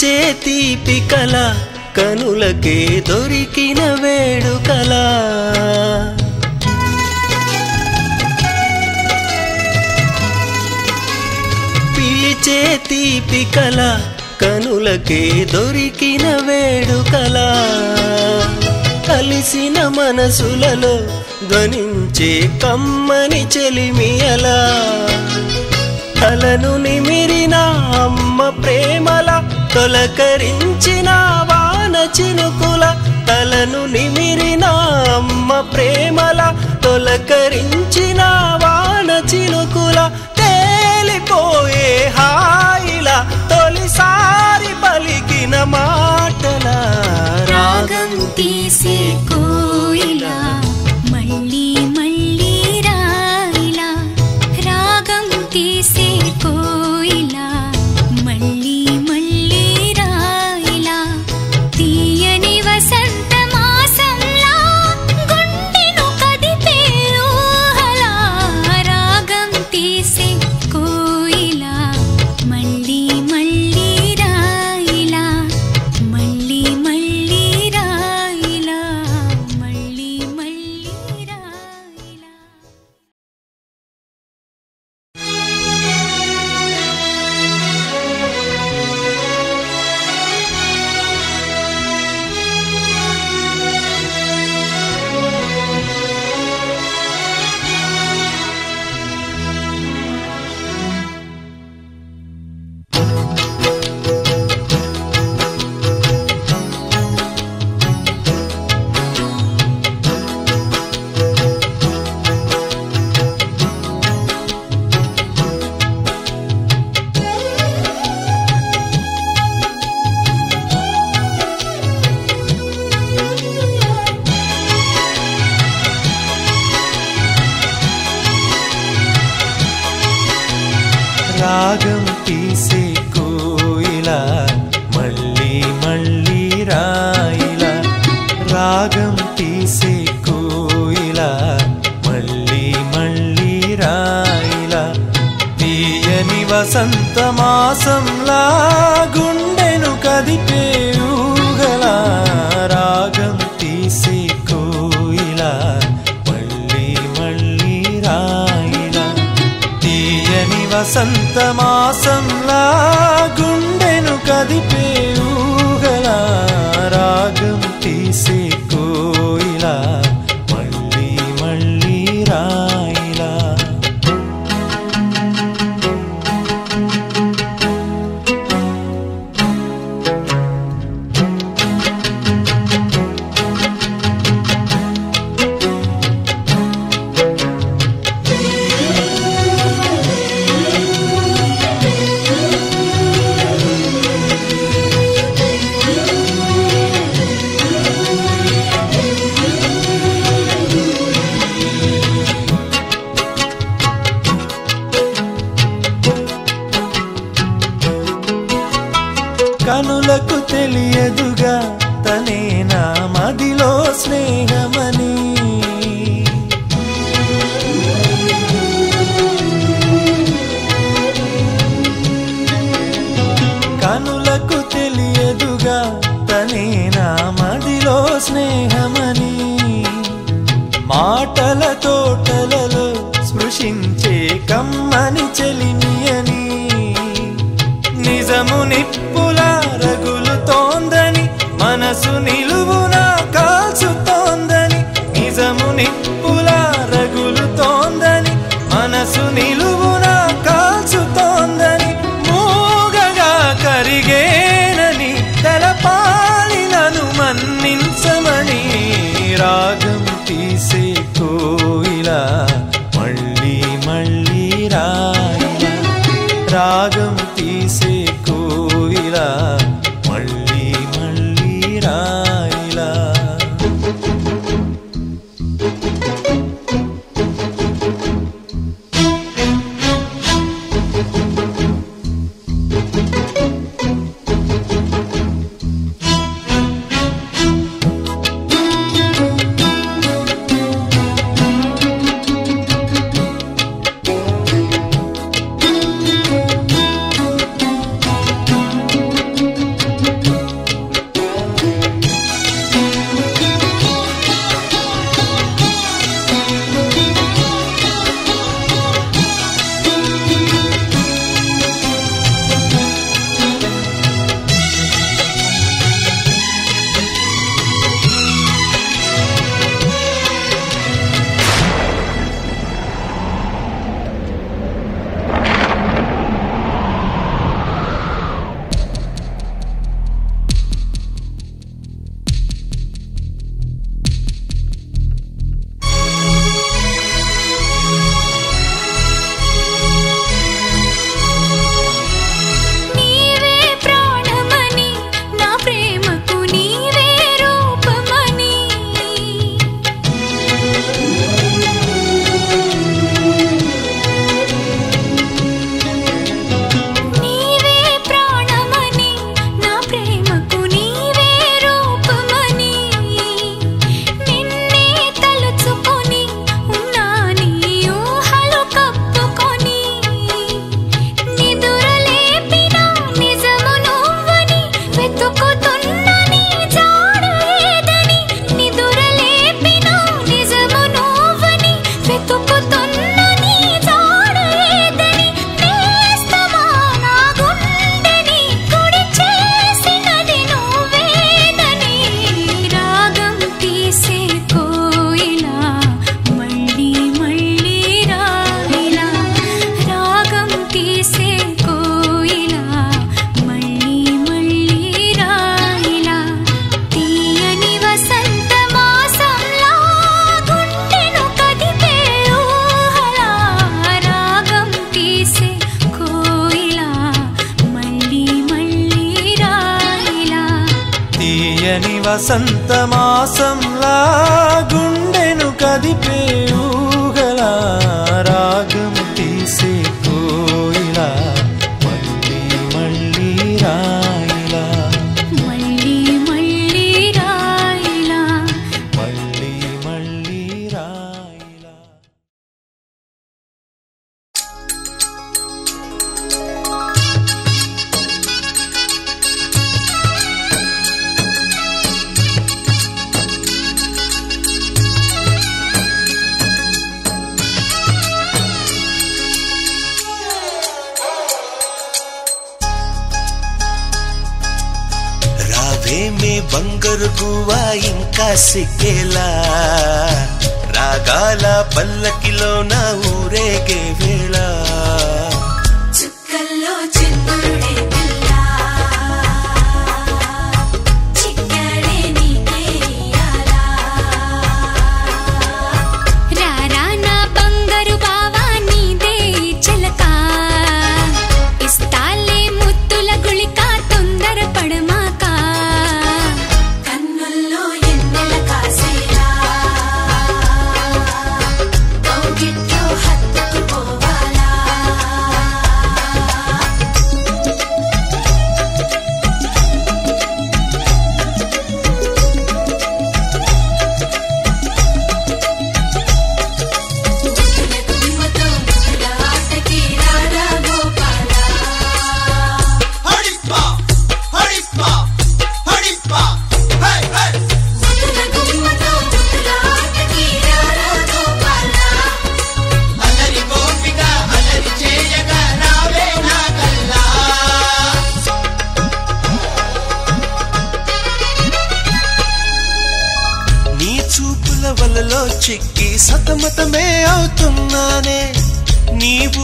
పిలిచే తీపి కళ కనులకే దొరికిన వేడుకల. పిలిచే తీపి కళ కనులకే దొరికిన వేడుకల. కలిసిన మనసులలో ధ్వనించే కమ్మని చెలిమియలా. తలను నిమిరిన అమ్మ ప్రేమల తొలకరించిన వాన చినుకుల తలను నిమిరిన అమ్మ ప్రేమల తొలకరించిన వాన చినుకుల తేలిపోయే హాయిల తొలిసారి పలికిన మాటల రాగం తీసి కోయిలా మళ్ళీ మళ్ళీ రాయిలా రాగం తీసే కో తీయని వసంత మాసంలా గుండెను కదిపే ఊగల రాగం తీసి కోయిల. మళ్ళీ మళ్ళీ రాయిల. తీయని వసంత కనులకు తెలియదుగా తనే నా మదిలో స్నేహమని. కనులకు తెలియదుగా తనే నా మదిలో స్నేహమని. మాటల తోటలలో స్పృశించే కమ్మని చెలిమి అని నిజముని మనసు నిలువున కాల్చుతోందని నిజముని వసంత మాసంలా గుండెను కదిపే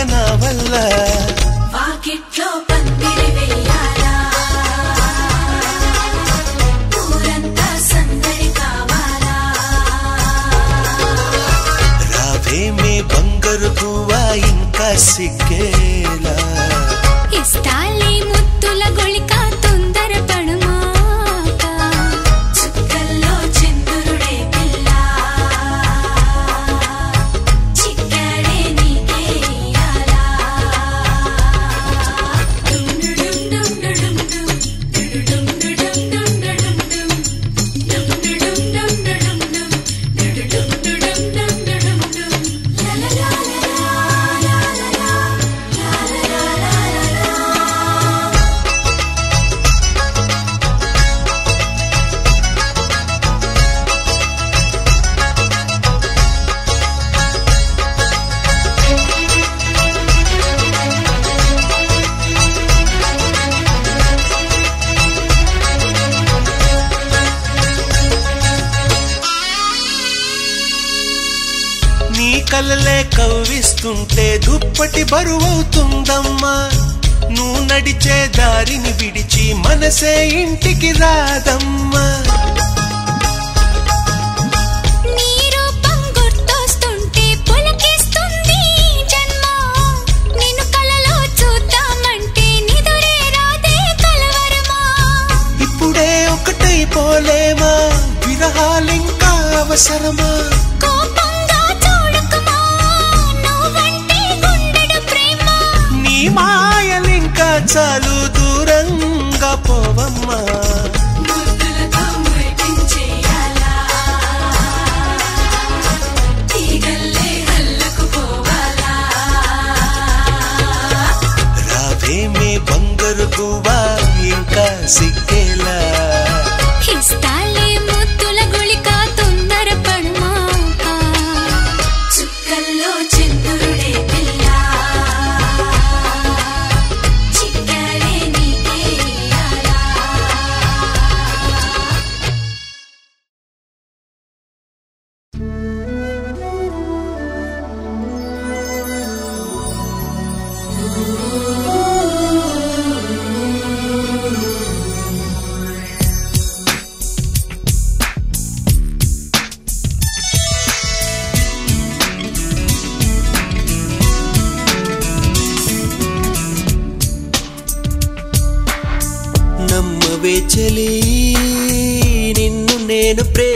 పక్కనవల్ల వాకిట్లో పందిరి వెయ్యాలా ఊరంతా సందడి కావాలా రావేమే బంగారు ఇంకా సిగ్గే salud.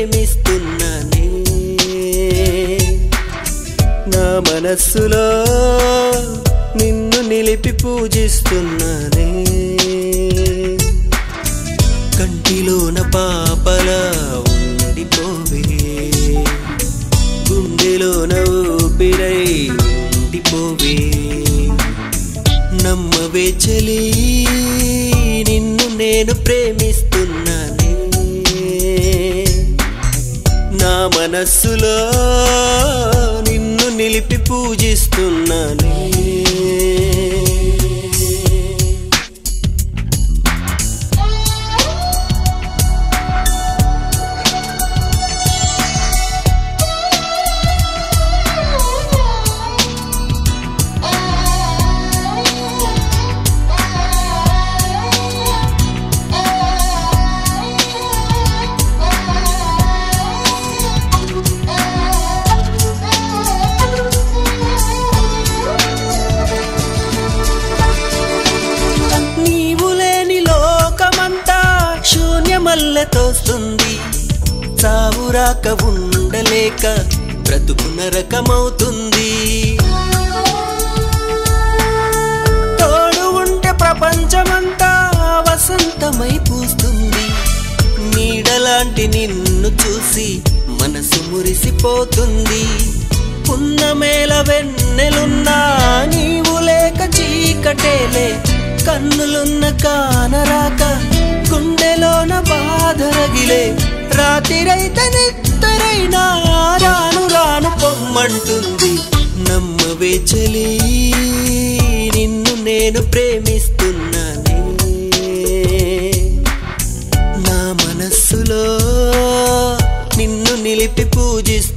ప్రేమిస్తున్నానే నా. మనస్సులో నిన్ను నిలిపి పూజిస్తున్నానే కంటిలోన పాపల ఉండిపోవే గుండెలోన ఊపిరై ఉండిపోవే నమ్మవే చలి నిన్ను నేను ప్రేమిస్తా మనస్సులో నిన్ను నిలిపి పూజిస్తున్నానే. తోస్తుంది. చావురాక ఉండలేక బ్రతుకు నరకమవుతుంది తోడు ఉంటే ప్రపంచమంతా వసంతమై పూస్తుంది. నీడలాంటి నిన్ను చూసి మనసు మురిసిపోతుంది. పున్నమేల వెన్నెలున్నా నీవు లేక చీకటేలే కన్నులున్న కానరాక గుండెలోన బాధరగిలే. రాతిరైతే నిత్తరైనా రాను రాను పొమ్మంటుంది. నమ్మవే చలి నిన్ను నేను ప్రేమిస్తున్నానే. నా మనస్సులో నిన్ను నిలిపి పూజిస్తు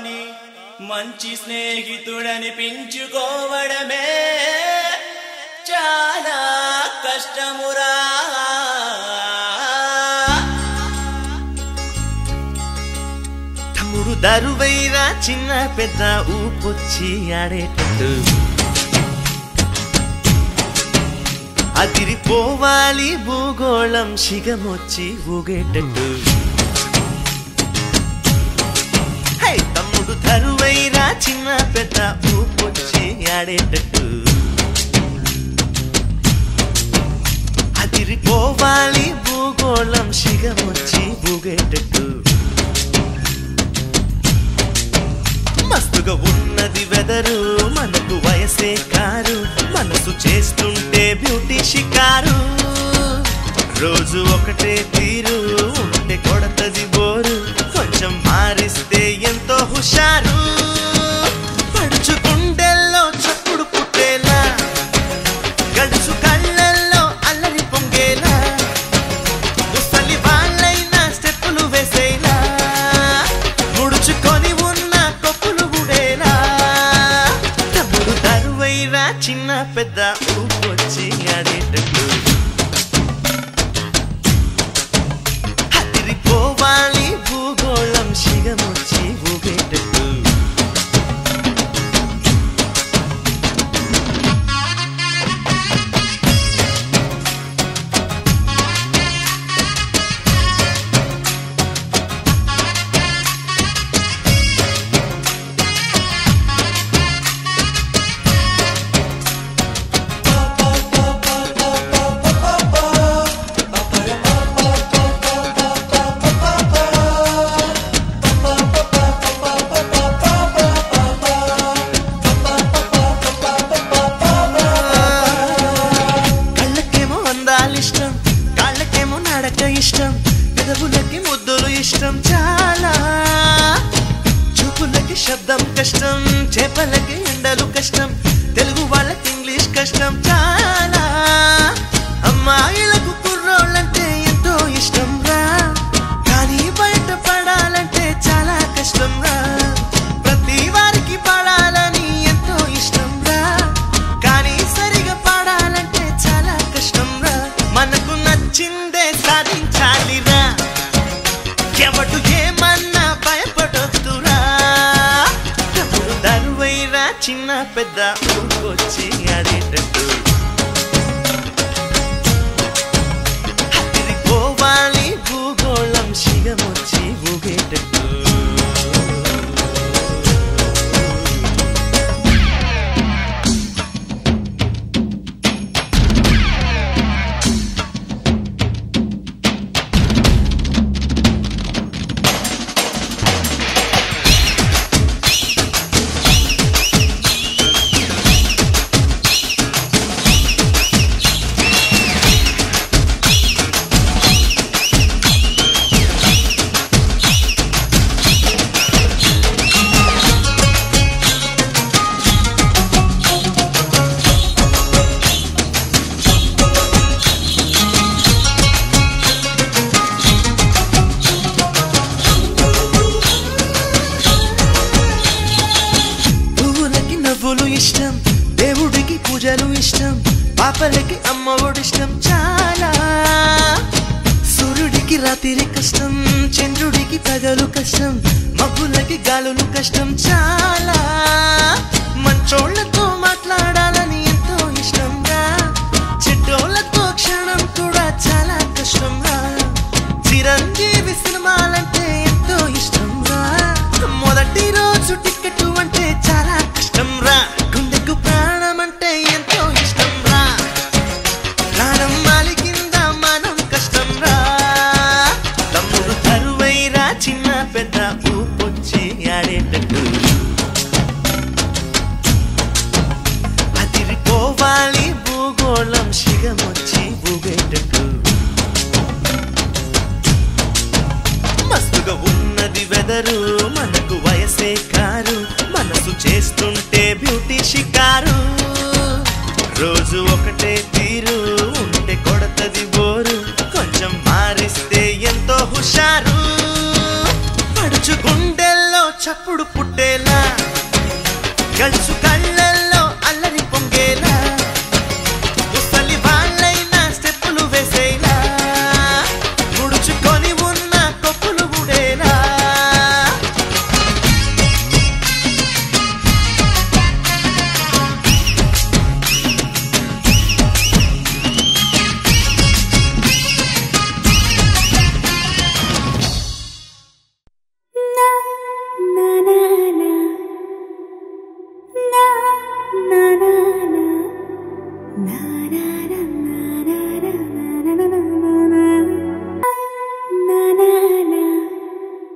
కాని మంచి స్నేహితుడనిపించుకోవడమే చాలా కష్టమురా. తమ్ముడు దరువైరా చిన్న పెద్ద ఊపొచ్చి ఆడేటట్టు. అదిరిపోవాలి భూగోళం శిగమొచ్చి ఊగేటట్టు. అరువైరా చిన్న పెద్ద ఊపొచ్చి ఆడేటట్టు. అదిరిపోవాలి భూగోళం శిగమొచ్చి భూగేటట్టు మస్తుగా ఉన్నది వెదరు మనకు వయసే కారు మనసు చేస్తుంటే బ్యూటీ షికారు. రోజు ఒకటే తీరు ఉంటే కొడతది బోరు. కొంచెం మారిస్తే ఎంతో హుషారు. పడుచు പാലി ഭൂഗോളം ശിഖമൊച്ചി ഭൂകേട്ടിട്ട്